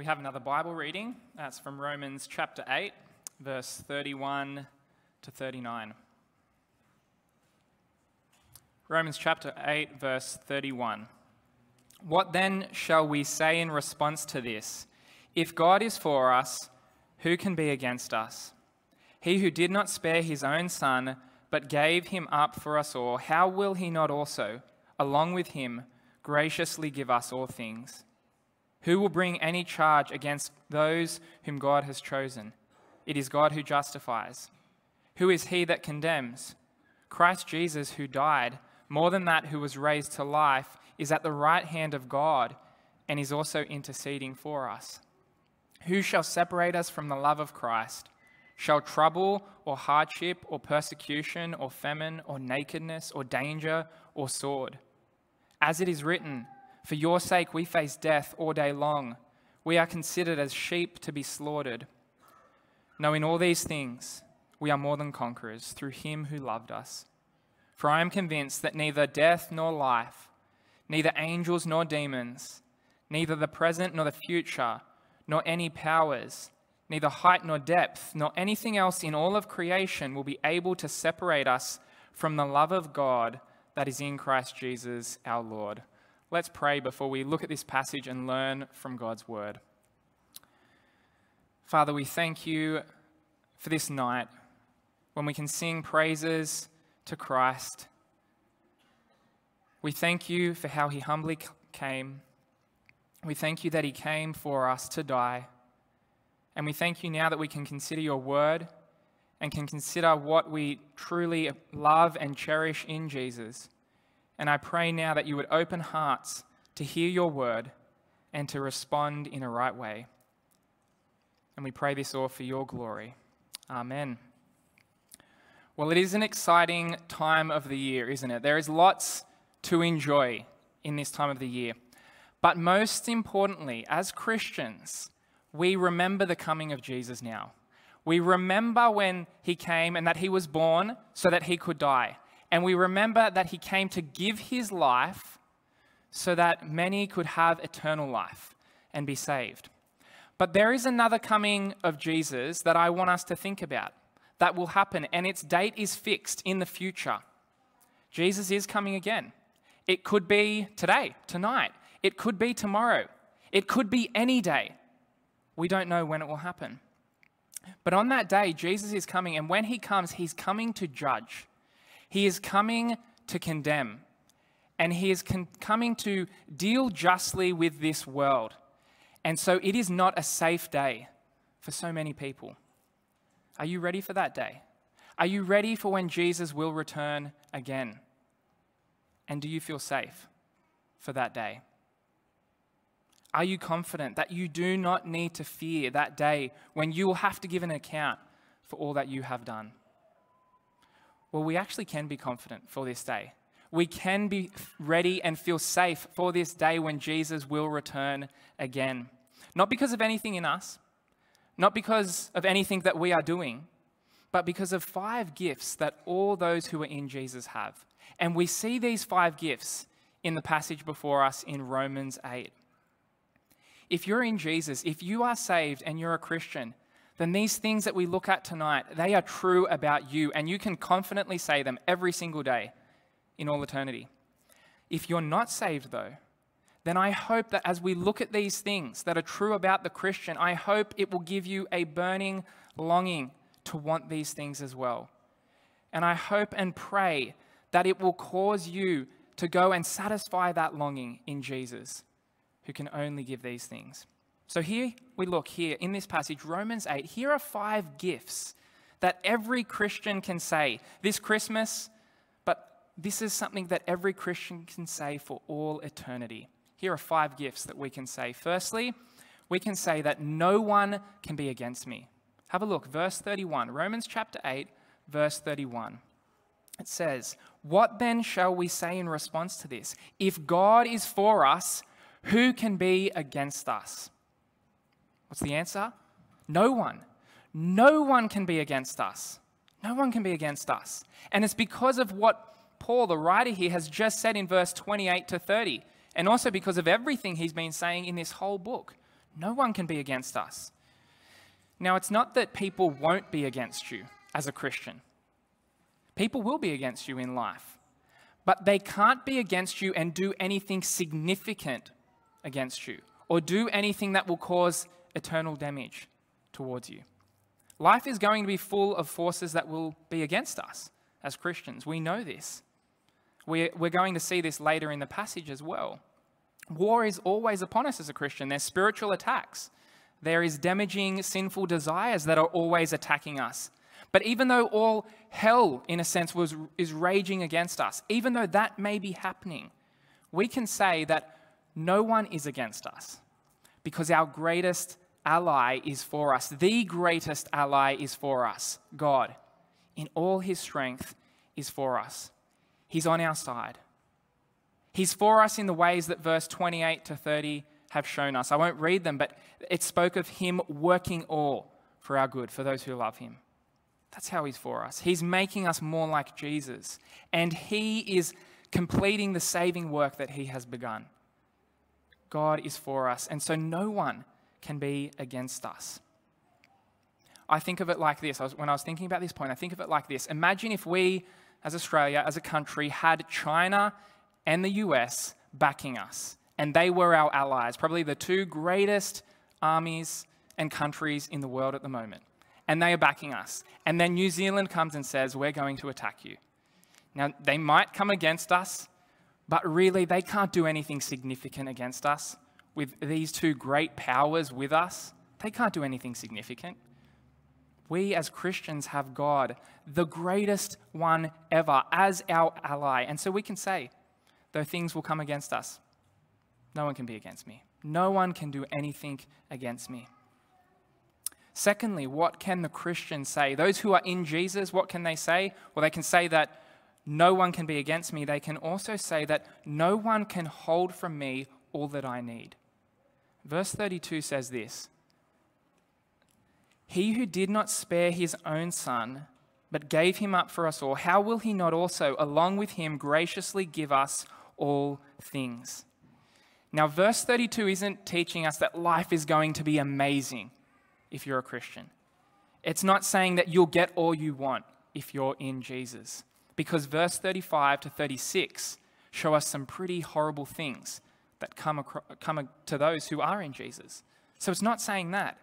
We have another Bible reading. That's from Romans chapter 8, verse 31 to 39. Romans chapter 8, verse 31. What then shall we say in response to this? If God is for us, who can be against us? He who did not spare his own son, but gave him up for us all, how will he not also, along with him, graciously give us all things? Who will bring any charge against those whom God has chosen? It is God who justifies. Who is he that condemns? Christ Jesus, who died, more than that, who was raised to life, is at the right hand of God and is also interceding for us. Who shall separate us from the love of Christ? Shall trouble or hardship or persecution or famine or nakedness or danger or sword? As it is written, For your sake we face death all day long. We are considered as sheep to be slaughtered. No, in all these things, we are more than conquerors through him who loved us. For I am convinced that neither death nor life, neither angels nor demons, neither the present nor the future, nor any powers, neither height nor depth, nor anything else in all of creation will be able to separate us from the love of God that is in Christ Jesus our Lord. Let's pray before we look at this passage and learn from God's word. Father, we thank you for this night when we can sing praises to Christ. We thank you for how he humbly came we thank you that He came for us to die. And we thank you now that we can consider your word and can consider what we truly love and cherish in Jesus. And I pray now that you would open hearts to hear your word and to respond in a right way. And we pray this all for your glory. Amen. Well, it is an exciting time of the year, isn't it? There is lots to enjoy in this time of the year. But most importantly, as Christians, we remember the coming of Jesus now. We remember when he came and that he was born so that he could die. And we remember that he came to give his life so that many could have eternal life and be saved. But there is another coming of Jesus that I want us to think about that will happen, and its date is fixed in the future. Jesus is coming again. It could be today, tonight. It could be tomorrow. It could be any day. We don't know when it will happen. But on that day, Jesus is coming, and when he comes, he's coming to judge. He is coming to condemn, and he is coming to deal justly with this world. And so it is not a safe day for so many people. Are you ready for that day? Are you ready for when Jesus will return again? And do you feel safe for that day? Are you confident that you do not need to fear that day when you will have to give an account for all that you have done? Well, we actually can be confident for this day. We can be ready and feel safe for this day when Jesus will return again. Not because of anything in us, not because of anything that we are doing, but because of five gifts that all those who are in Jesus have. And we see these five gifts in the passage before us in Romans 8 if you're in Jesus, if you are saved and you're a Christian, then these things that we look at tonight, they are true about you, and you can confidently say them every single day in all eternity. If you're not saved, though, then I hope that as we look at these things that are true about the Christian, I hope it will give you a burning longing to want these things as well. And I hope and pray that it will cause you to go and satisfy that longing in Jesus who can only give these things. So here we look here in this passage, Romans 8. Here are five gifts that every Christian can say this Christmas, but this is something that every Christian can say for all eternity. Here are five gifts that we can say. Firstly, we can say that no one can be against me. Have a look, verse 31, Romans chapter 8, verse 31. It says, What then shall we say in response to this? If God is for us, who can be against us? What's the answer? No one. No one can be against us. No one can be against us. And it's because of what Paul, the writer here, has just said in verse 28 to 30, and also because of everything he's been saying in this whole book. No one can be against us. Now, it's not that people won't be against you as a Christian. People will be against you in life, but they can't be against you and do anything significant against you or do anything that will cause eternal damage towards you. Life is going to be full of forces that will be against us as Christians. We know this. We're, going to see this later in the passage as well. War is always upon us as a Christian. There's spiritual attacks. There is damaging, sinful desires that are always attacking us. But even though all hell, in a sense, was, is raging against us, even though that may be happening, we can say that no one is against us because our greatest ally is for us. The greatest ally is for us. God, in all his strength, is for us. He's on our side. He's for us in the ways that verse 28 to 30 have shown us. I won't read them, but it spoke of him working all for our good, for those who love him. That's how he's for us. He's making us more like Jesus, and he is completing the saving work that he has begun. God is for us, and so no one can be against us. I think of it like this. I was, when I was thinking about this point, I think of it like this. Imagine if we, as Australia, as a country, had China and the US backing us, and they were our allies, probably the two greatest armies and countries in the world at the moment. And they are backing us. And then New Zealand comes and says, We're going to attack you. Now, they might come against us, but really, they can't do anything significant against us. With these two great powers with us, they can't do anything significant. We as Christians have God, the greatest one ever, as our ally. And so we can say, though things will come against us, no one can be against me. No one can do anything against me. Secondly, what can the Christian say? Those who are in Jesus, what can they say? Well, they can say that no one can be against me, they can also say that no one can hold from me all that I need. Verse 32 says this He who did not spare his own son, but gave him up for us all, how will he not also, along with him, graciously give us all things? Now, verse 32 isn't teaching us that life is going to be amazing if you're a Christian. It's not saying that you'll get all you want if you're in Jesus because verse 35 to 36 show us some pretty horrible things that come, across, come to those who are in Jesus. So it's not saying that.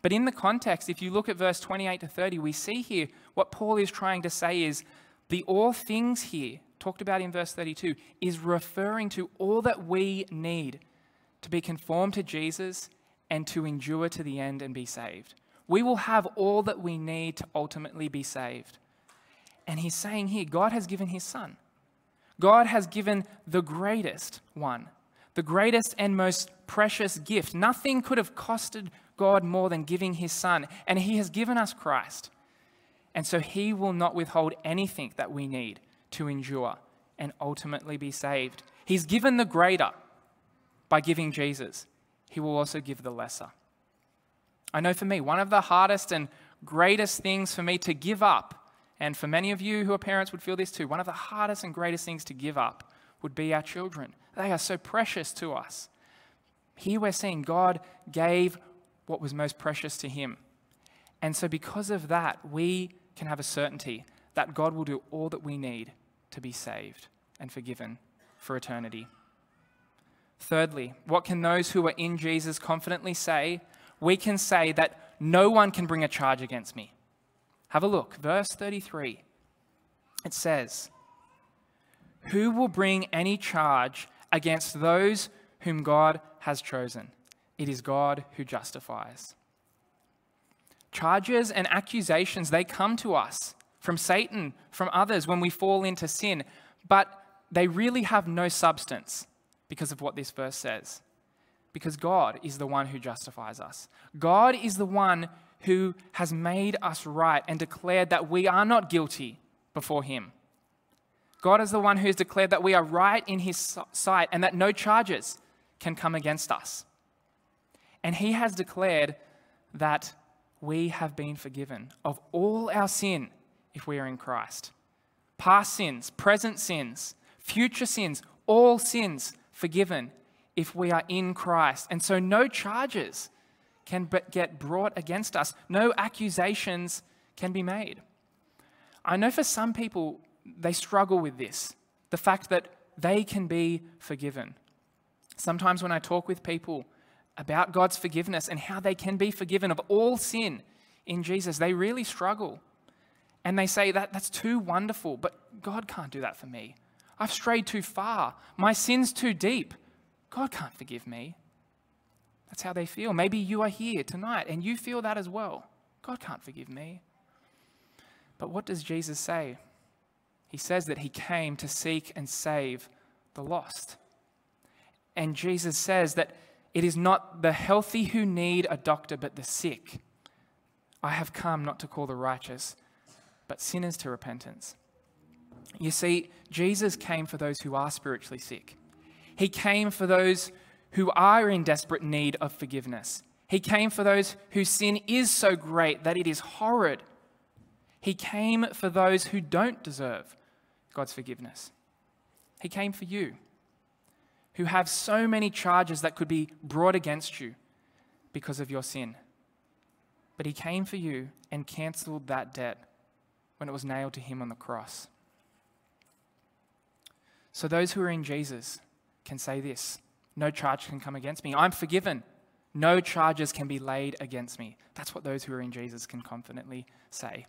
But in the context, if you look at verse 28 to 30, we see here what Paul is trying to say is the all things here, talked about in verse 32, is referring to all that we need to be conformed to Jesus and to endure to the end and be saved. We will have all that we need to ultimately be saved. And he's saying here, God has given his son. God has given the greatest one, the greatest and most precious gift. Nothing could have costed God more than giving his son. And he has given us Christ. And so he will not withhold anything that we need to endure and ultimately be saved. He's given the greater by giving Jesus. He will also give the lesser. I know for me, one of the hardest and greatest things for me to give up and for many of you who are parents would feel this too. One of the hardest and greatest things to give up would be our children. They are so precious to us. Here we're seeing God gave what was most precious to him. And so, because of that, we can have a certainty that God will do all that we need to be saved and forgiven for eternity. Thirdly, what can those who are in Jesus confidently say? We can say that no one can bring a charge against me. Have a look, verse 33. It says, Who will bring any charge against those whom God has chosen? It is God who justifies. Charges and accusations, they come to us from Satan, from others when we fall into sin, but they really have no substance because of what this verse says. Because God is the one who justifies us. God is the one who has made us right and declared that we are not guilty before him. God is the one who has declared that we are right in his sight and that no charges can come against us. And he has declared that we have been forgiven of all our sin if we are in Christ. Past sins, present sins, future sins, all sins forgiven if we are in Christ. And so no charges can get brought against us, no accusations can be made. I know for some people, they struggle with this the fact that they can be forgiven. Sometimes when I talk with people about God's forgiveness and how they can be forgiven of all sin in Jesus, they really struggle. And they say that that's too wonderful, but God can't do that for me. I've strayed too far. My sin's too deep. God can't forgive me. That's how they feel. Maybe you are here tonight and you feel that as well. God can't forgive me. But what does Jesus say? He says that he came to seek and save the lost. And Jesus says that it is not the healthy who need a doctor, but the sick. I have come not to call the righteous, but sinners to repentance. You see, Jesus came for those who are spiritually sick. He came for those who are in desperate need of forgiveness. He came for those whose sin is so great that it is horrid. He came for those who don't deserve God's forgiveness. He came for you, who have so many charges that could be brought against you because of your sin. But He came for you and cancelled that debt when it was nailed to Him on the cross. So those who are in Jesus can say this No charge can come against me. I'm forgiven. No charges can be laid against me. That's what those who are in Jesus can confidently say.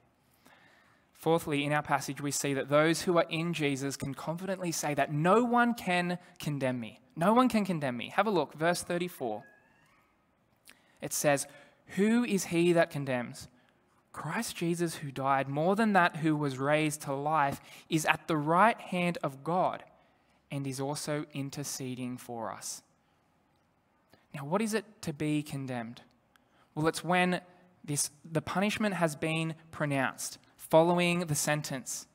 Fourthly, in our passage, we see that those who are in Jesus can confidently say that no one can condemn me. No one can condemn me. Have a look, verse 34. It says, Who is he that condemns? Christ Jesus, who died, more than that, who was raised to life, is at the right hand of God and is also interceding for us. Now, what is it to be condemned? Well, it's when this, the punishment has been pronounced following the sentence.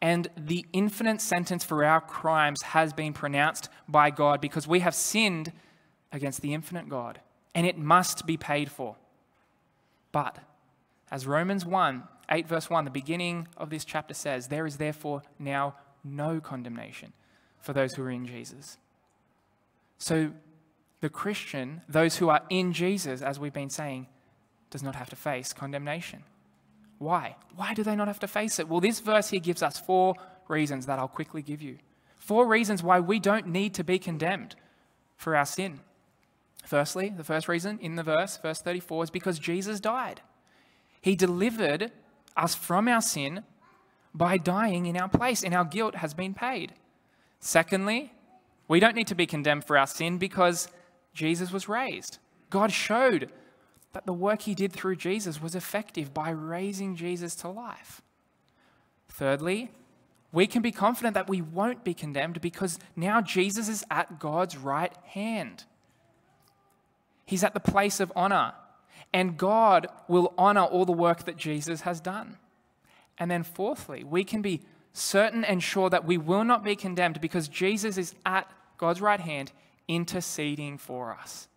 And the infinite sentence for our crimes has been pronounced by God because we have sinned against the infinite God, and it must be paid for. But, as Romans 1, 8 verse 1, the beginning of this chapter says, there is therefore now no condemnation for those who are in Jesus. So, the Christian, those who are in Jesus, as we've been saying, does not have to face condemnation. Why? Why do they not have to face it? Well, this verse here gives us four reasons that I'll quickly give you. Four reasons why we don't need to be condemned for our sin. Firstly, the first reason in the verse, verse 34, is because Jesus died. He delivered us from our sin by dying in our place, and our guilt has been paid. Secondly, we don't need to be condemned for our sin because Jesus was raised. God showed that the work he did through Jesus was effective by raising Jesus to life. Thirdly, we can be confident that we won't be condemned because now Jesus is at God's right hand. He's at the place of honor, and God will honor all the work that Jesus has done. And then, fourthly, we can be certain and sure that we will not be condemned because Jesus is at God's right hand interceding for us.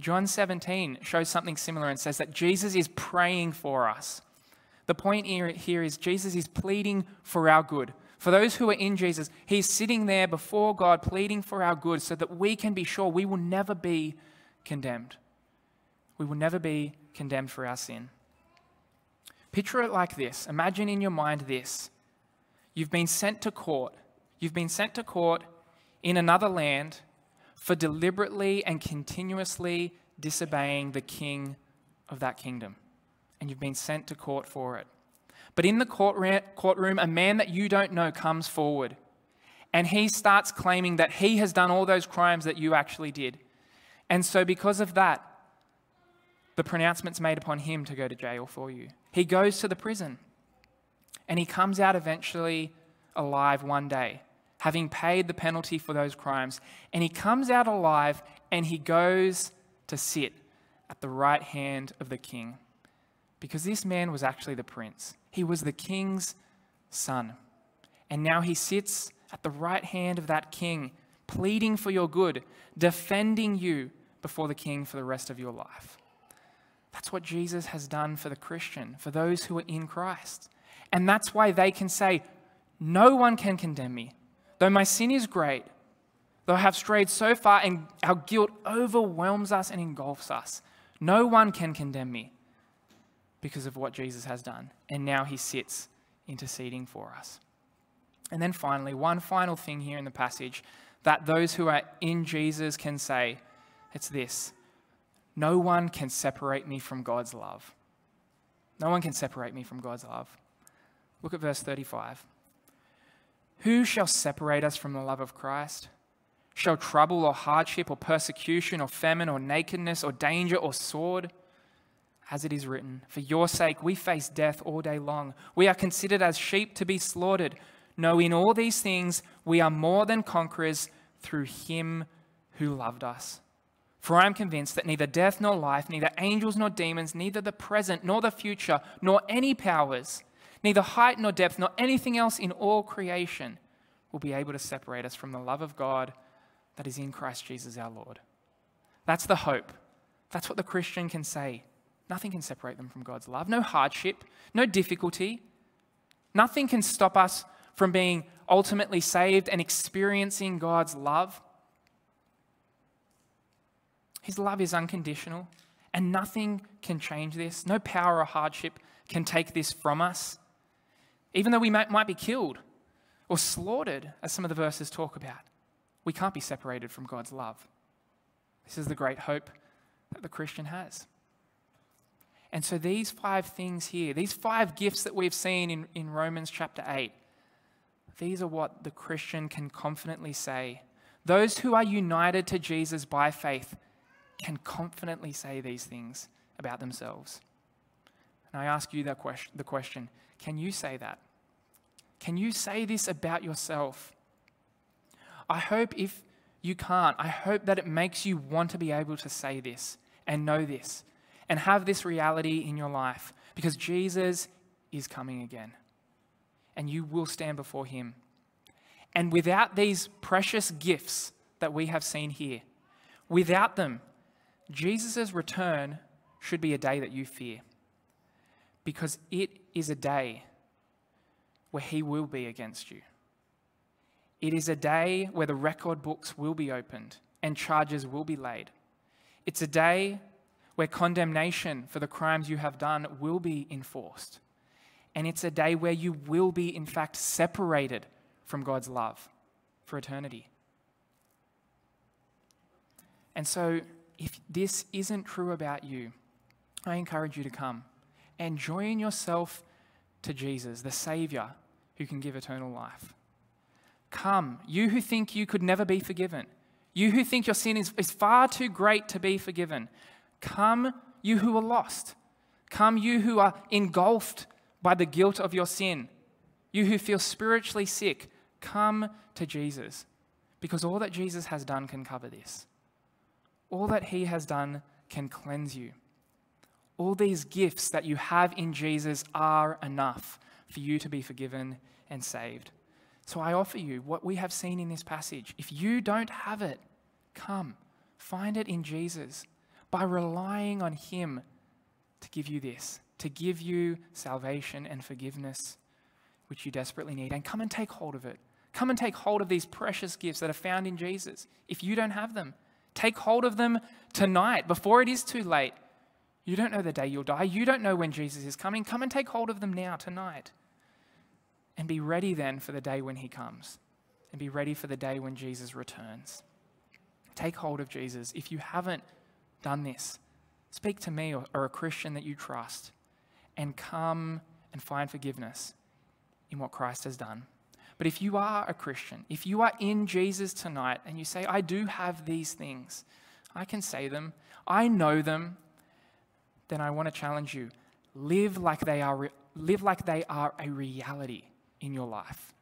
John 17 shows something similar and says that Jesus is praying for us. The point here is Jesus is pleading for our good. For those who are in Jesus, he's sitting there before God pleading for our good so that we can be sure we will never be condemned. We will never be condemned for our sin. Picture it like this Imagine in your mind this. You've been sent to court. You've been sent to court in another land for deliberately and continuously disobeying the king of that kingdom. And you've been sent to court for it. But in the courtroom, a man that you don't know comes forward and he starts claiming that he has done all those crimes that you actually did. And so, because of that, the pronouncement's made upon him to go to jail for you. He goes to the prison and he comes out eventually alive one day having paid the penalty for those crimes. And he comes out alive and he goes to sit at the right hand of the king. Because this man was actually the prince, he was the king's son. And now he sits at the right hand of that king, pleading for your good, defending you before the king for the rest of your life. That's what Jesus has done for the Christian, for those who are in Christ. And that's why they can say, No one can condemn me. Though my sin is great, though I have strayed so far and our guilt overwhelms us and engulfs us, no one can condemn me because of what Jesus has done. And now he sits interceding for us. And then finally, one final thing here in the passage that those who are in Jesus can say it's this No one can separate me from God's love. No one can separate me from God's love. Look at verse 35. Who shall separate us from the love of Christ? Shall trouble or hardship or persecution or famine or nakedness or danger or sword? As it is written, For your sake we face death all day long. We are considered as sheep to be slaughtered. No, in all these things we are more than conquerors through him who loved us. For I am convinced that neither death nor life, neither angels nor demons, neither the present nor the future, nor any powers, neither height nor depth, nor anything else in all creation will be able to separate us from the love of God that is in Christ Jesus our Lord. That's the hope. That's what the Christian can say. Nothing can separate them from God's love. No hardship, no difficulty. Nothing can stop us from being ultimately saved and experiencing God's love. His love is unconditional, and nothing can change this. No power or hardship can take this from us. Even though we might, might be killed or slaughtered, as some of the verses talk about, we can't be separated from God's love. This is the great hope that the Christian has. And so, these five things here, these five gifts that we've seen in, in Romans chapter 8, these are what the Christian can confidently say. Those who are united to Jesus by faith can confidently say these things about themselves. And I ask you that question, the question can you say that? Can you say this about yourself? I hope if you can't, I hope that it makes you want to be able to say this and know this and have this reality in your life because Jesus is coming again and you will stand before him. And without these precious gifts that we have seen here, without them, Jesus' return should be a day that you fear because it is a day where he will be against you. It is a day where the record books will be opened and charges will be laid. It's a day where condemnation for the crimes you have done will be enforced. And it's a day where you will be, in fact, separated from God's love for eternity. And so, if this isn't true about you, I encourage you to come and join yourself to Jesus, the Savior who can give eternal life. Come, you who think you could never be forgiven, you who think your sin is, is far too great to be forgiven, come, you who are lost. Come, you who are engulfed by the guilt of your sin, you who feel spiritually sick, come to Jesus because all that Jesus has done can cover this. All that he has done can cleanse you. All these gifts that you have in Jesus are enough for you to be forgiven and saved. So I offer you what we have seen in this passage. If you don't have it, come, find it in Jesus by relying on Him to give you this, to give you salvation and forgiveness, which you desperately need. And come and take hold of it. Come and take hold of these precious gifts that are found in Jesus. If you don't have them, take hold of them tonight before it is too late. You don't know the day you'll die. You don't know when Jesus is coming. Come and take hold of them now, tonight. And be ready then for the day when he comes. And be ready for the day when Jesus returns. Take hold of Jesus. If you haven't done this, speak to me or, or a Christian that you trust and come and find forgiveness in what Christ has done. But if you are a Christian, if you are in Jesus tonight and you say, I do have these things, I can say them, I know them, then I want to challenge you. Live like they are, live like they are a reality in your life.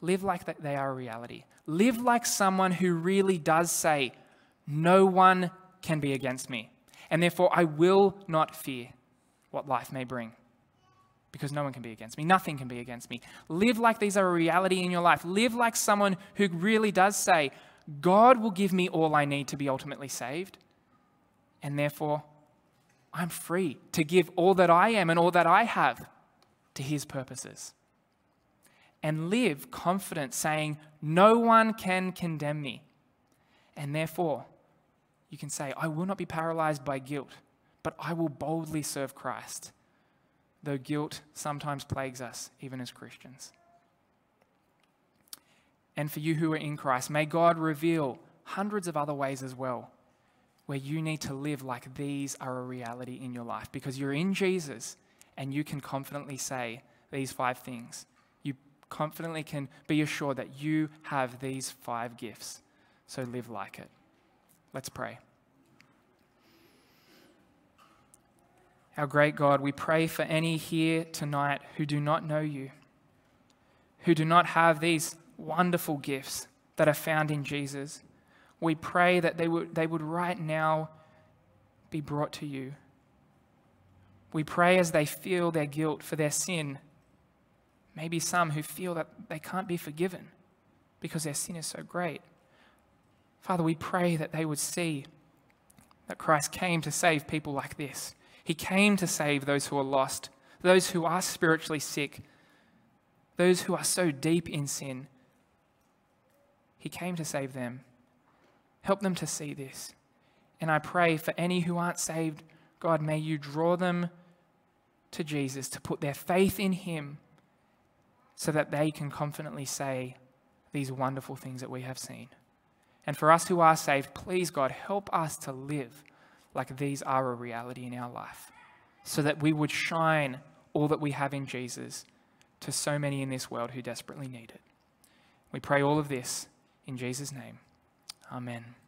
Live like they are a reality. Live like someone who really does say, No one can be against me, and therefore I will not fear what life may bring. Because no one can be against me. Nothing can be against me. Live like these are a reality in your life. Live like someone who really does say, God will give me all I need to be ultimately saved. And therefore, I'm free to give all that I am and all that I have to his purposes. and live confident, saying, No one can condemn me. And therefore, you can say, I will not be paralyzed by guilt, but I will boldly serve Christ, though guilt sometimes plagues us, even as Christians. And for you who are in Christ, may God reveal hundreds of other ways as well where you need to live like these are a reality in your life because you're in Jesus and you can confidently say these five things. You confidently can be assured that you have these five gifts. So live like it. Let's pray. Our great God, we pray for any here tonight who do not know you, who do not have these wonderful gifts that are found in Jesus we pray that they would, they would right now be brought to you. We pray as they feel their guilt for their sin. Maybe some who feel that they can't be forgiven because their sin is so great. Father, we pray that they would see that Christ came to save people like this. He came to save those who are lost, those who are spiritually sick, those who are so deep in sin. He came to save them. Help them to see this. And I pray for any who aren't saved, God, may you draw them to Jesus, to put their faith in Him, so that they can confidently say these wonderful things that we have seen. And for us who are saved, please, God, help us to live like these are a reality in our life, so that we would shine all that we have in Jesus to so many in this world who desperately need it. We pray all of this in Jesus' name. Amen.